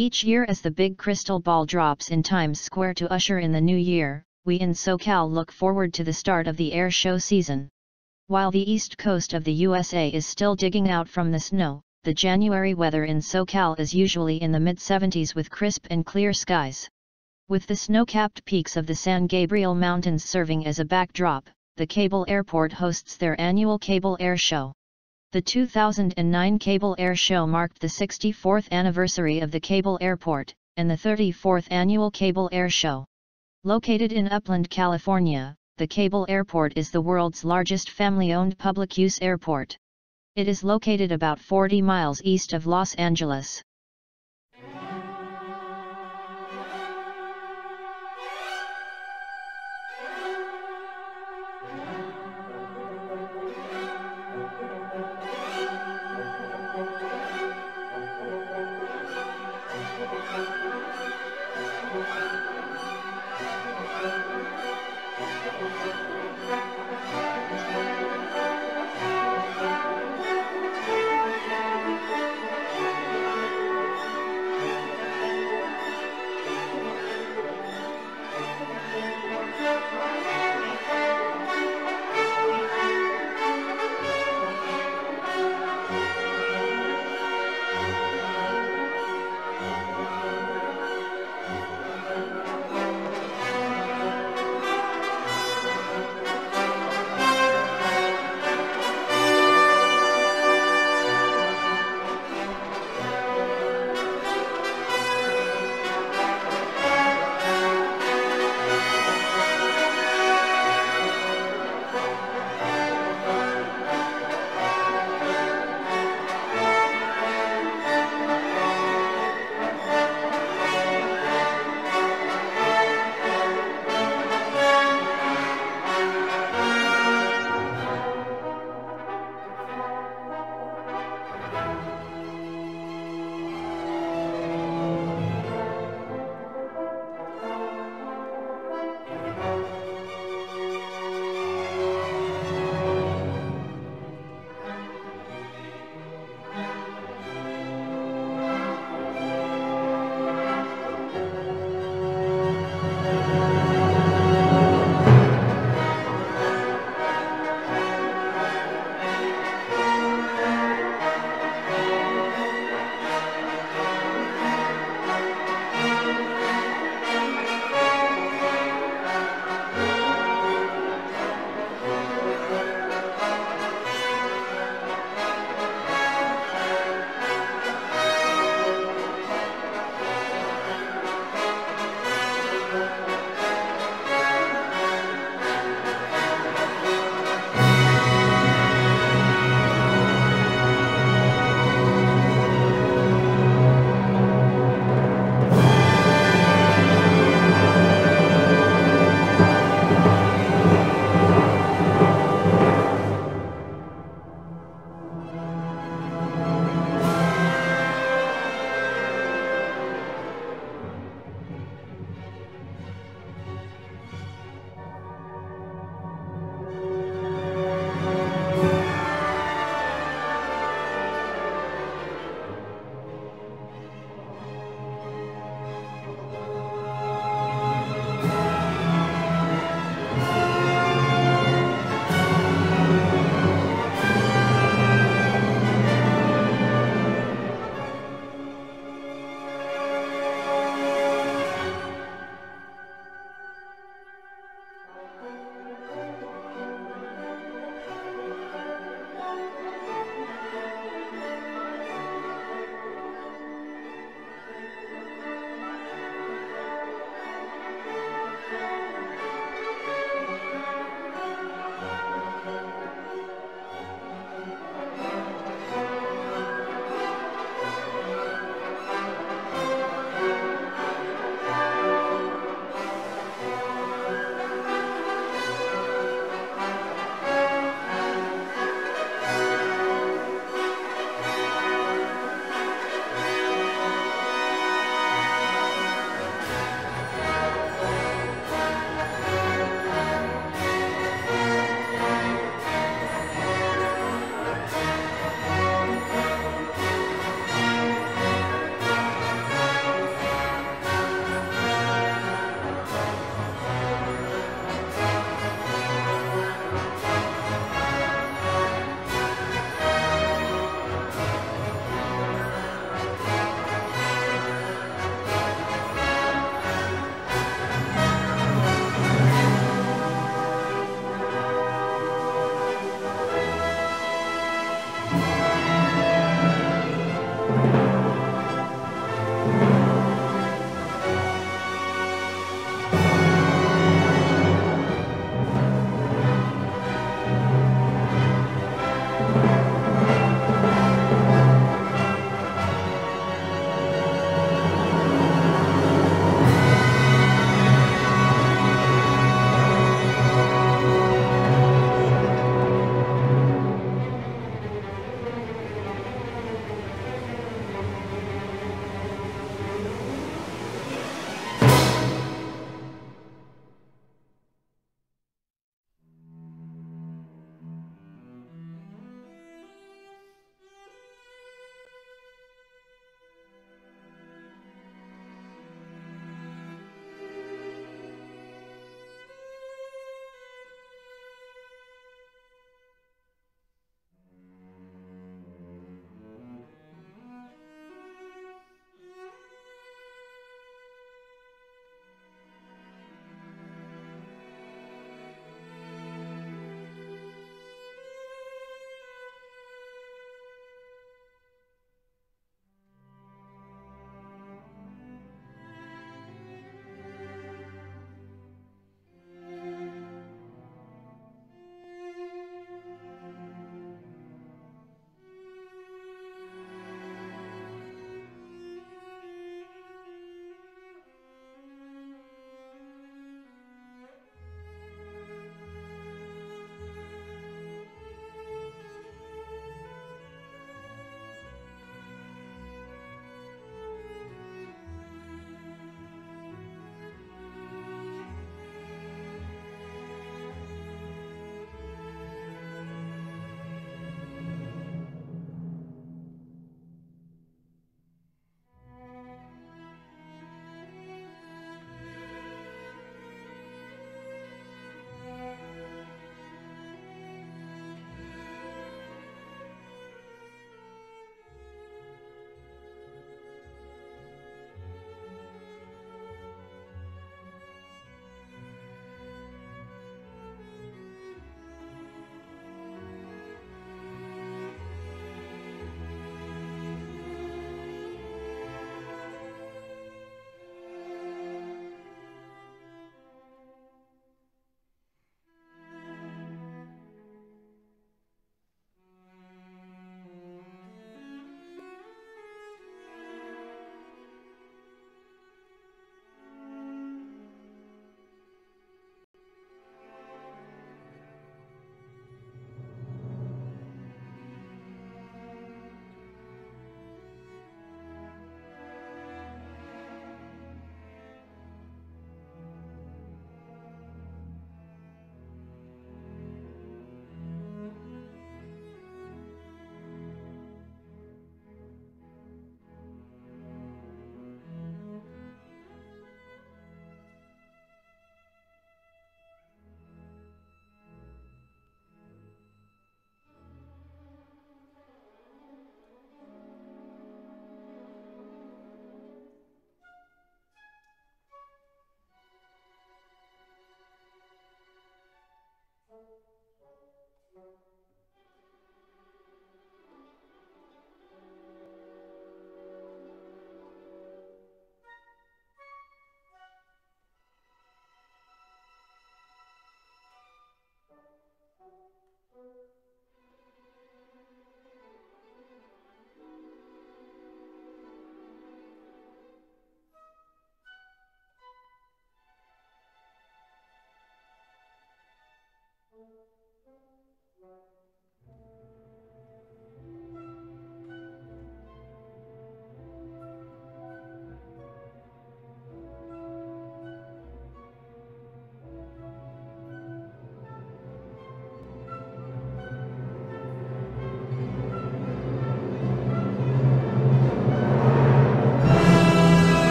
Each year as the big crystal ball drops in Times Square to usher in the new year, we in SoCal look forward to the start of the air show season. While the east coast of the USA is still digging out from the snow, the January weather in SoCal is usually in the mid-70s with crisp and clear skies. With the snow-capped peaks of the San Gabriel Mountains serving as a backdrop, the Cable Airport hosts their annual Cable Air Show. The 2009 Cable Air Show marked the 64th anniversary of the Cable Airport, and the 34th annual Cable Air Show. Located in Upland, California, the Cable Airport is the world's largest family-owned public-use airport. It is located about 40 miles east of Los Angeles.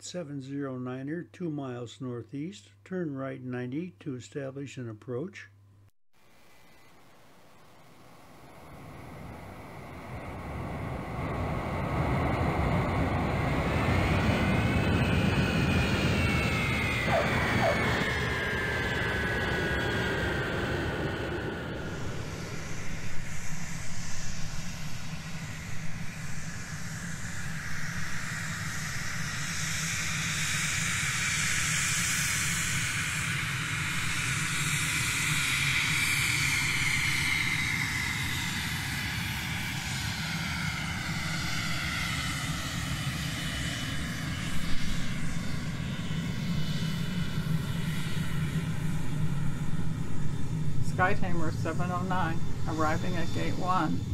Flight 709er 2 miles northeast, turn right 90 to establish an approach. Skytamer 709, arriving at Gate 1.